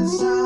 the.